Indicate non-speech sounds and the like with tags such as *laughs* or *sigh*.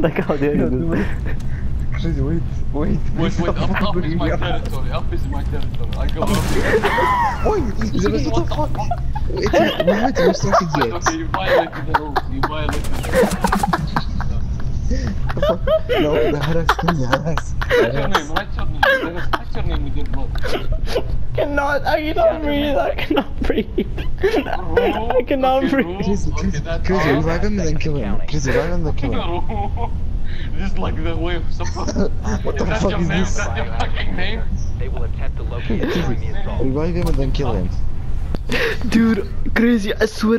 like how dare you do that? Crazy, wait, wait. Wait, wait, up, up is my territory. Up is my territory. I go up. *laughs* Wait, Zebra, *laughs* what the fuck? Wait, we haven't even started yet. Okay, you violated the rules. You violated the No, the harass, the harass. What's your name? What's your name? Dennis, What's your name? We didn't know. cannot, I cannot breathe, I cannot breathe. I cannot Okay, breathe. rules. Crazy, Okay, crazy, that's revive him and then kill him. Crazy, revive him and then kill him. Just like the way of someone. *laughs* What the That's fuck is name? this? That's your fucking name? They will attempt to locate Crazy, the enemy assault. revive him and then kill him. Dude, crazy, I swear